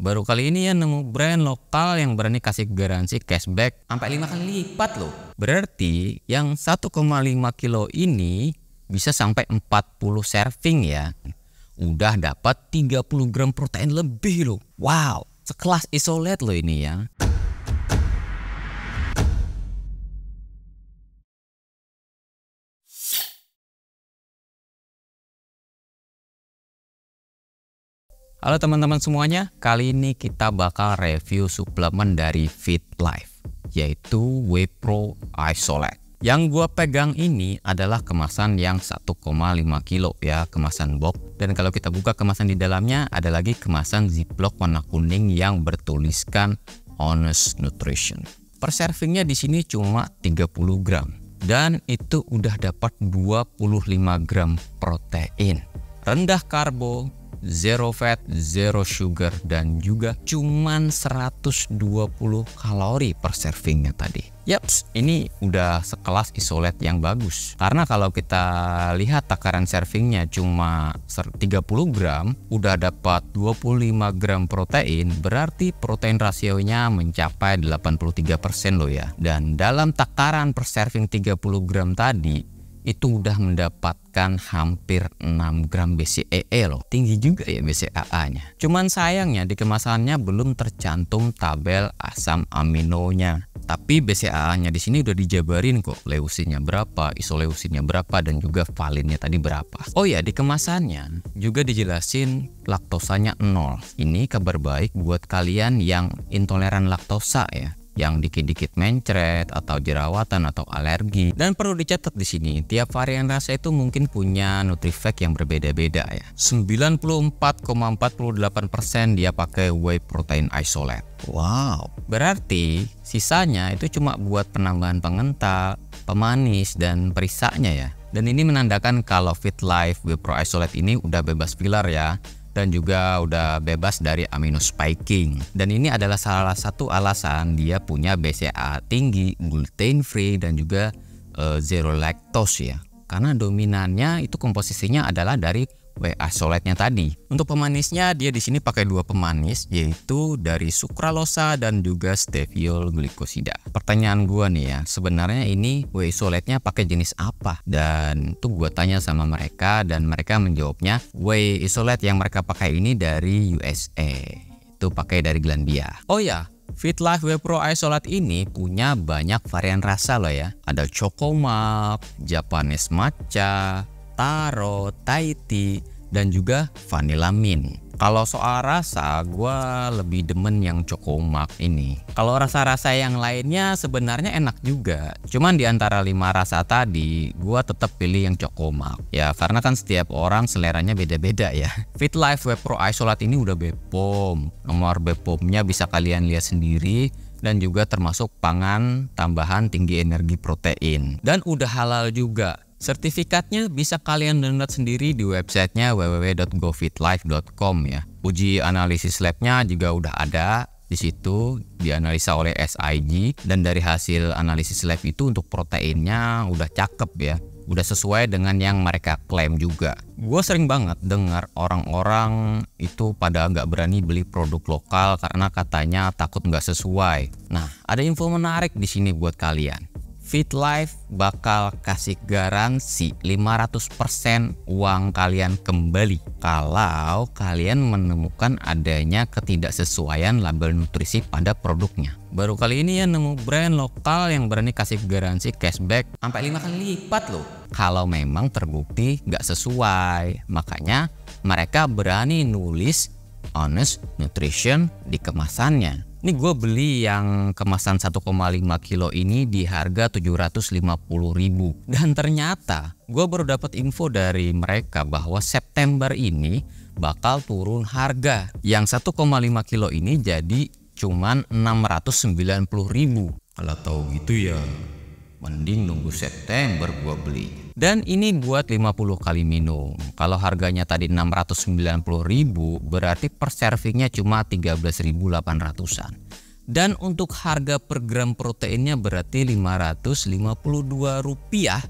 Baru kali ini ya nemu brand lokal yang berani kasih garansi cashback sampai 5 kali lipat loh. Berarti yang 1,5 kilo ini bisa sampai 40 serving ya. Udah dapat 30 gram protein lebih loh. Wow, sekelas isolate loh ini ya. Halo teman-teman semuanya, kali ini kita bakal review suplemen dari Fit Life, yaitu Pro Isolate. Yang gua pegang ini adalah kemasan yang 1,5 kilo ya, kemasan box. Dan kalau kita buka kemasan di dalamnya, ada lagi kemasan ziplock warna kuning yang bertuliskan Honest Nutrition. Per servingnya di sini cuma 30 gram. Dan itu udah dapat 25 gram protein. Rendah karbo, zero fat, zero sugar dan juga cuman 120 kalori per servingnya tadi. Yaps, ini udah sekelas isolate yang bagus. Karena kalau kita lihat takaran servingnya cuma 30 gram, udah dapat 25 gram protein, berarti protein rasionya mencapai 83% loh ya. Dan dalam takaran per serving 30 gram tadi, itu udah mendapatkan hampir 6 gram BCAA loh. Tinggi juga ya BCAA-nya. Cuman sayangnya di kemasannya belum tercantum tabel asam aminonya. Tapi BCAA-nya di sini udah dijabarin kok leusinnya berapa, isoleusinnya berapa dan juga valinnya tadi berapa. Oh ya, di kemasannya juga dijelasin laktosanya 0. Ini kabar baik buat kalian yang intoleran laktosa ya yang dikit-dikit mencret atau jerawatan atau alergi. Dan perlu dicatat di sini, tiap varian rasa itu mungkin punya nutrifek yang berbeda-beda ya. 94,48% dia pakai whey protein isolate. Wow, berarti sisanya itu cuma buat penambahan pengental, pemanis dan perisaknya ya. Dan ini menandakan kalau Fit Life Whey Pro Isolate ini udah bebas filler ya dan juga udah bebas dari amino spiking. Dan ini adalah salah satu alasan dia punya BCA tinggi, gluten free dan juga uh, zero lactose ya. Karena dominannya itu komposisinya adalah dari whey isolate-nya tadi. Untuk pemanisnya dia di sini pakai dua pemanis yaitu dari sukralosa dan juga steviol glikosida. Pertanyaan gua nih ya, sebenarnya ini whey isolate-nya pakai jenis apa? Dan tuh gua tanya sama mereka dan mereka menjawabnya whey isolate yang mereka pakai ini dari USA. Itu pakai dari Glanbia. Oh ya, Fit Life Whey Pro Isolate ini punya banyak varian rasa loh ya. Ada Chocomac, Japanese Matcha, Taro, Thai tea, dan juga vanilla mint. Kalau soal rasa, gue lebih demen yang cokomak ini. Kalau rasa-rasa yang lainnya sebenarnya enak juga. Cuman di antara lima rasa tadi, gue tetap pilih yang cokomak. Ya karena kan setiap orang seleranya beda-beda ya. Fit Life Web Pro Isolate ini udah Bepom. Nomor Bepomnya bisa kalian lihat sendiri dan juga termasuk pangan tambahan tinggi energi protein. Dan udah halal juga Sertifikatnya bisa kalian download sendiri di websitenya www.gofitlife.com ya. Uji analisis labnya juga udah ada di situ dianalisa oleh SIG dan dari hasil analisis lab itu untuk proteinnya udah cakep ya udah sesuai dengan yang mereka klaim juga. Gue sering banget dengar orang-orang itu pada nggak berani beli produk lokal karena katanya takut nggak sesuai. Nah, ada info menarik di sini buat kalian. Fit Life bakal kasih garansi 500% uang kalian kembali kalau kalian menemukan adanya ketidaksesuaian label nutrisi pada produknya. Baru kali ini ya nemu brand lokal yang berani kasih garansi cashback sampai 5 kali lipat loh. Kalau memang terbukti nggak sesuai, makanya mereka berani nulis honest nutrition di kemasannya. Ini gue beli yang kemasan 1,5 kilo ini di harga 750 ribu. Dan ternyata gue baru dapat info dari mereka bahwa September ini bakal turun harga Yang 1,5 kilo ini jadi cuman 690 ribu. Kalau tahu gitu ya mending nunggu September gue beli dan ini buat 50 kali minum. Kalau harganya tadi 690.000 berarti per servingnya cuma 13.800an. Dan untuk harga per gram proteinnya berarti 552 rupiah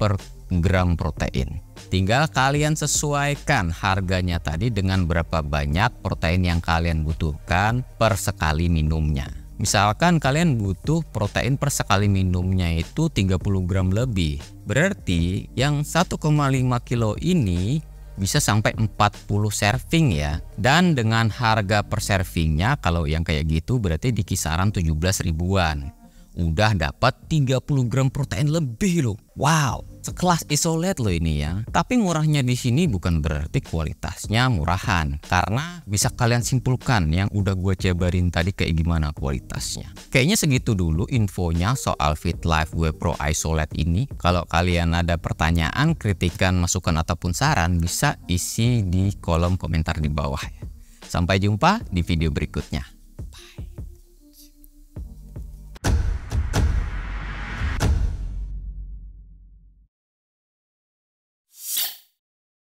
per gram protein. Tinggal kalian sesuaikan harganya tadi dengan berapa banyak protein yang kalian butuhkan per sekali minumnya. Misalkan kalian butuh protein per sekali minumnya itu 30 gram lebih. Berarti yang 1,5 kilo ini bisa sampai 40 serving ya. Dan dengan harga per servingnya kalau yang kayak gitu berarti di kisaran 17 ribuan udah dapat 30 gram protein lebih loh. Wow, sekelas isolate loh ini ya. Tapi murahnya di sini bukan berarti kualitasnya murahan, karena bisa kalian simpulkan yang udah gue jabarin tadi kayak gimana kualitasnya. Kayaknya segitu dulu infonya soal Fit Life Whey Pro Isolate ini. Kalau kalian ada pertanyaan, kritikan, masukan ataupun saran bisa isi di kolom komentar di bawah ya. Sampai jumpa di video berikutnya.